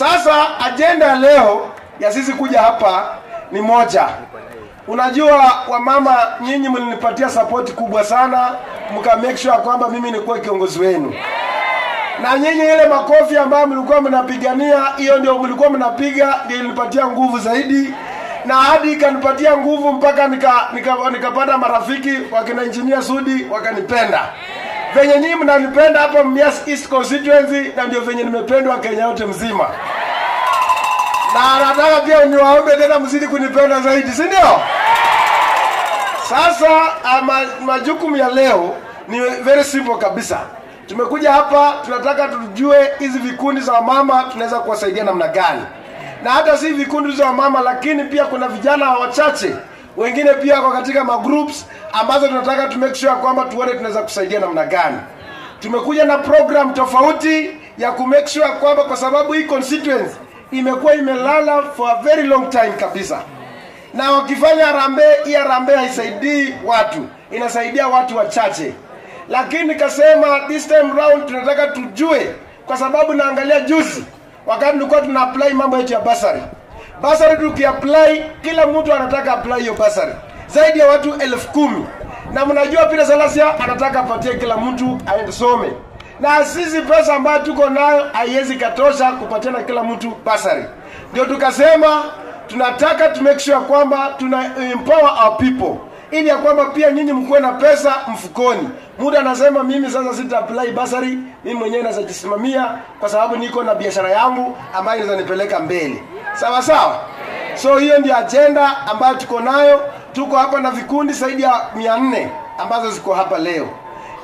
Sasa ajenda ya leo ya sisi kuja hapa ni moja. Unajua wamama, nyinyi mlinipatia sapoti kubwa sana, mka make sure kwamba mimi nikuwa kiongozi wenu, na nyinyi ile makofi ambayo mlikuwa mnapigania, hiyo ndio mlikuwa mnapiga, ndio ilinipatia nguvu zaidi, na hadi ikanipatia nguvu mpaka nikapata nika, nika, marafiki wakina engineer Sudi wakanipenda venye nyinyi mnanipenda hapa Mumias East constituency, na ndio venye nimependwa Kenya yote mzima na nataka pia niwaombe tena mzidi kunipenda zaidi, si ndio? Sasa ama, majukumu ya leo ni very simple kabisa. Tumekuja hapa tunataka tujue hizi vikundi za wamama tunaweza kuwasaidia namna gani, na hata si vikundi za wamama, lakini pia kuna vijana wachache wengine pia wako katika magroups ambazo tunataka to make sure kwamba tuone tunaweza kusaidia namna gani. Tumekuja na program tofauti ya ku make sure kwamba kwa sababu hii constituency imekuwa imelala for a very long time kabisa, na wakifanya harambee, hii harambee haisaidii watu, inasaidia watu wachache. Lakini kasema this time round tunataka tujue, kwa sababu naangalia juzi, wakati tulikuwa tuna apply mambo yetu ya basari basari, tukiapply kila mtu anataka apply hiyo basari, zaidi ya watu elfu kumi na mnajua Peter Salasia anataka apatie kila mtu aende some na sisi pesa ambayo tuko nayo haiwezi katosha kupatia na kila mtu basari. Ndio tukasema tunataka to make sure kwamba tuna empower our people ili ya kwamba pia nyinyi mkuwe na pesa mfukoni. Muda anasema mimi sasa sita apply basari, mimi mwenyewe nazajisimamia kwa sababu niko na biashara yangu ambayo inaweza mbele. Sawa sawa. So hiyo ndio ajenda ambayo tuko nayo. Tuko hapa na vikundi zaidi ya mia nne ambazo ziko hapa leo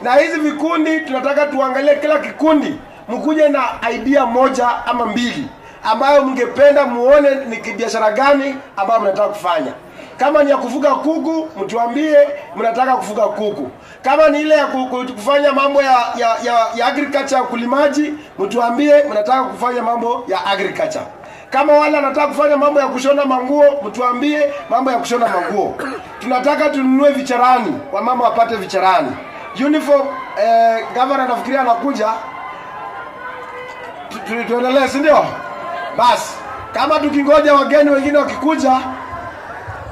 na hizi vikundi tunataka tuangalie kila kikundi mkuje na idea moja ama mbili ambayo mngependa muone ni kibiashara gani ambayo mnataka kufanya kama ni ya kufuga kuku mtuambie mnataka kufuga kuku kama ni ile ya ku- ku- kufanya mambo ya, ya, ya, ya agriculture ya ukulimaji mtuambie mnataka kufanya mambo ya agriculture kama wale anataka kufanya mambo ya kushona manguo mtuambie mambo ya kushona manguo. Tunataka tununue vicharani wamama wapate vicharani uniform eh, gavana nafikiria anakuja. Tu- tu- tuendelee si ndio? Basi kama tukingoja wageni wengine wakikuja